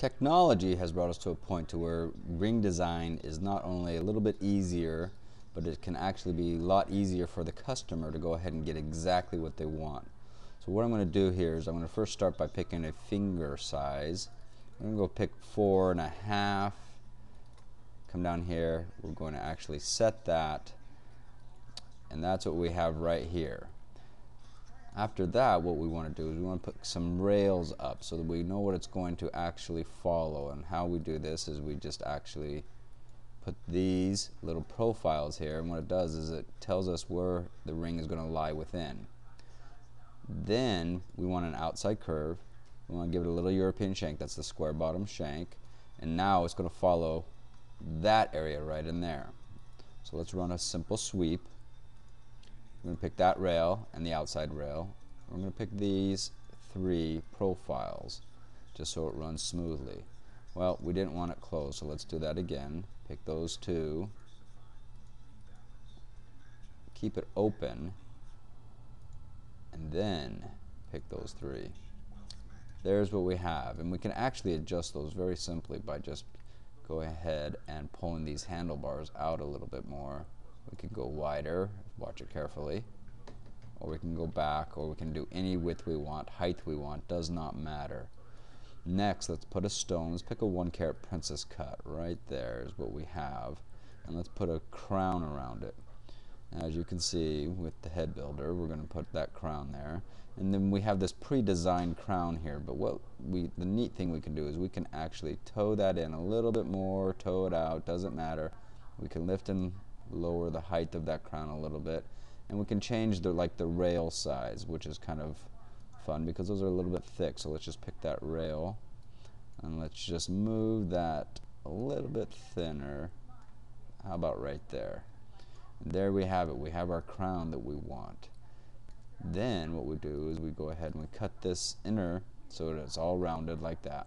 Technology has brought us to a point to where ring design is not only a little bit easier, but it can actually be a lot easier for the customer to go ahead and get exactly what they want. So what I'm going to do here is I'm going to first start by picking a finger size. I'm going to go pick four and a half. Come down here. We're going to actually set that. And that's what we have right here. After that, what we want to do is we want to put some rails up so that we know what it's going to actually follow. And how we do this is we just actually put these little profiles here. And what it does is it tells us where the ring is going to lie within. Then we want an outside curve. We want to give it a little European shank. That's the square bottom shank. And now it's going to follow that area right in there. So let's run a simple sweep. We're going to pick that rail and the outside rail. I'm going to pick these three profiles just so it runs smoothly. Well, we didn't want it closed, so let's do that again. Pick those two. Keep it open. And then pick those three. There's what we have. And we can actually adjust those very simply by just go ahead and pulling these handlebars out a little bit more. We can go wider, watch it carefully, or we can go back, or we can do any width we want, height we want, does not matter. Next, let's put a stone, let's pick a one carat princess cut, right there is what we have, and let's put a crown around it. As you can see with the head builder, we're going to put that crown there. And then we have this pre-designed crown here, but what we the neat thing we can do is we can actually toe that in a little bit more, toe it out, doesn't matter. We can lift and lower the height of that crown a little bit. And we can change the like the rail size which is kind of fun because those are a little bit thick. So let's just pick that rail and let's just move that a little bit thinner. How about right there? And there we have it. We have our crown that we want. Then what we do is we go ahead and we cut this inner so that it's all rounded like that.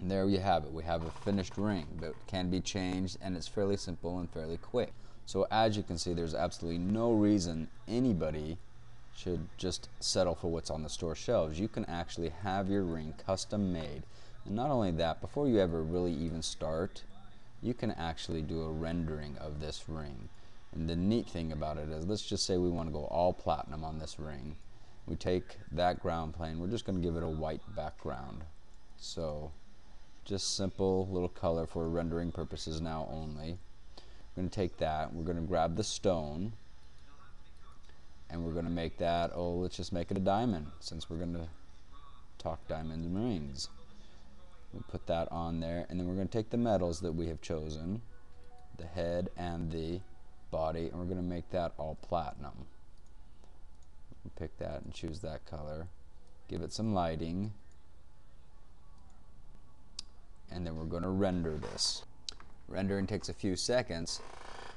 And there you have it. We have a finished ring that can be changed and it's fairly simple and fairly quick so as you can see, there's absolutely no reason anybody should just settle for what's on the store shelves. You can actually have your ring custom made. And not only that, before you ever really even start, you can actually do a rendering of this ring. And the neat thing about it is, let's just say we want to go all platinum on this ring. We take that ground plane, we're just going to give it a white background. So, just simple little color for rendering purposes now only. We're going to take that, we're going to grab the stone, and we're going to make that, oh, let's just make it a diamond, since we're going to talk diamonds and rings. We put that on there, and then we're going to take the metals that we have chosen, the head and the body, and we're going to make that all platinum. We'll pick that and choose that color. Give it some lighting. And then we're going to render this. Rendering takes a few seconds,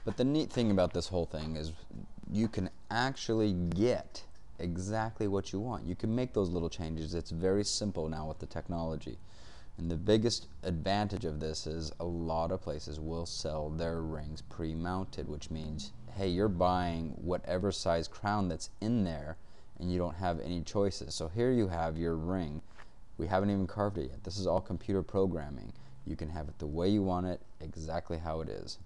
but the neat thing about this whole thing is you can actually get exactly what you want. You can make those little changes. It's very simple now with the technology. And the biggest advantage of this is a lot of places will sell their rings pre-mounted, which means, hey, you're buying whatever size crown that's in there and you don't have any choices. So here you have your ring. We haven't even carved it yet. This is all computer programming. You can have it the way you want it, exactly how it is.